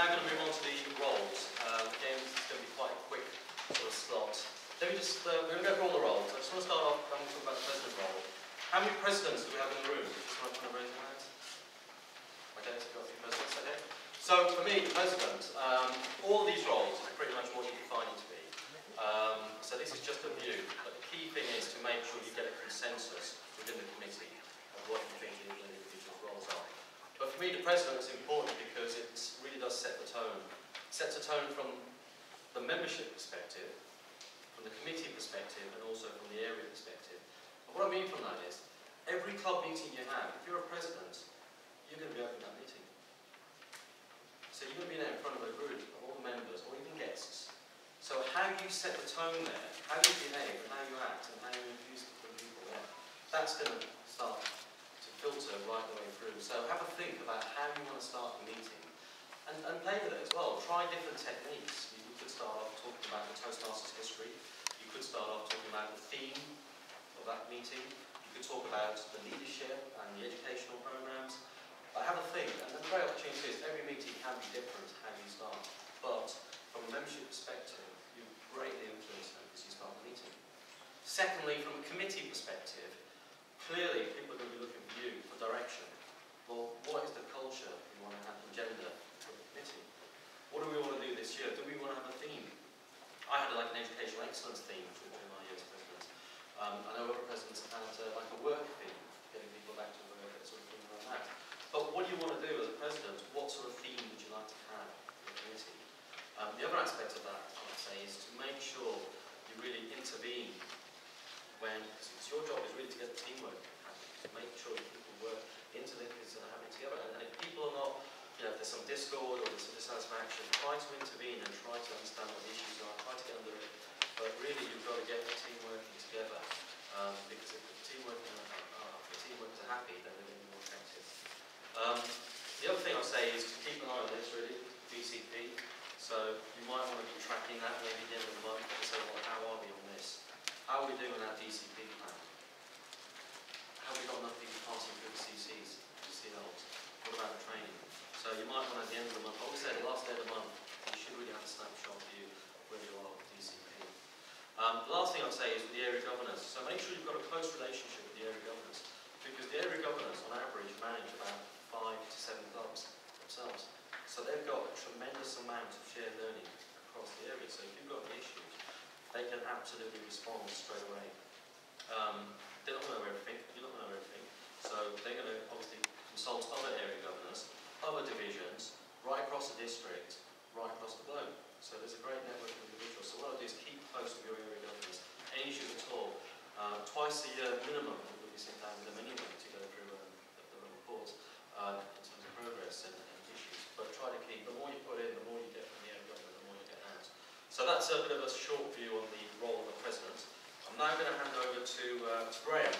now going to move on to the roles. Um, again, this is going to be quite a quick sort of slot. Let me just, uh, we're going to go through all the roles. I just want to start off, I'm talk about the president role. How many presidents do we have in the room? Just want to raise your hands. Okay, so we've got a few presidents, okay. So for me, the president, um, all these roles are pretty much what you define it to be. Um, so this is just a view, but the key thing is to make sure you get a consensus within the committee of what you think the individual roles are. But me, the president is important because it really does set the tone. It sets a tone from the membership perspective, from the committee perspective, and also from the area perspective. And what I mean from that is, every club meeting you have, if you're a president, you're going to be opening that meeting. So you're going to be there in front of a group of all the members, or even guests. So how you set the tone there, how you behave, and how you act, and how you infuse the people there, that's going to filter right the way through. So have a think about how you want to start the meeting. And, and play with it as well. Try different techniques. You could start off talking about the Toastmasters history. You could start off talking about the theme of that meeting. You could talk about the leadership and the educational programs. But have a think, and the great opportunity is every meeting can be different how you start. But from a membership perspective, you greatly influence them as you start the meeting. Secondly, from a committee perspective, clearly people are going to be looking for you for direction. Well, what is the culture we want to have agenda for the committee? What do we want to do this year? Do we want to have a theme? I had like an educational excellence theme during my years as president. Um, I know other presidents had uh, like a work theme, getting people back to work, that sort of thing like that. But what do you want to do as a president? What sort of theme would you like to have for the committee? Um, the other aspect of that, I would say, is to make sure you really intervene when, because your job is really to get the teamwork happening, to make sure that people work into this and having together. And, and if people are not, you know, if there's some discord or there's some dissatisfaction, try to intervene and try to understand what the issues are, try to get under it. But really, you've got to get the team working together. Um, because if the team working, uh, if the team workers are happy, then they're going to be more effective. Um, the other thing I'll say is to keep an eye on this really, DCP. So you might want to be tracking that maybe at the end of the month and say, well, how are we on this? How are we doing our DCP plan? Have we got enough people passing through the CCs, the CLs? What about the training? So you might want at the end of the month, I always say the last day of the month, you should really have a snapshot view of where you are with DCP. I'd say is with the area governors. So make sure you've got a close relationship with the area governors because the area governors on average manage about five to seven clubs themselves. So they've got a tremendous amount of shared learning across the area. So if you've got any issues, they can absolutely respond straight away. Um, not going to know everything, going to know everything. So they're going to obviously consult other area governors, other divisions, right across the district, right across the globe. So there's a great network of individuals. So what I'll do is keep close with your twice a year minimum that we'll be sitting down with them anyway to go through um, the, the report uh, in terms of progress and, and, issues. But try to keep, the more you put in, the more you get from the end. government, the more you get out. So that's a bit of a short view on the role of the president. I'm now going to hand over to, uh, to Graham,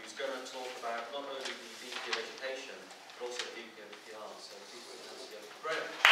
who's going to talk about not only the VP of Education, but also the VP of PR. So people can have. Graham.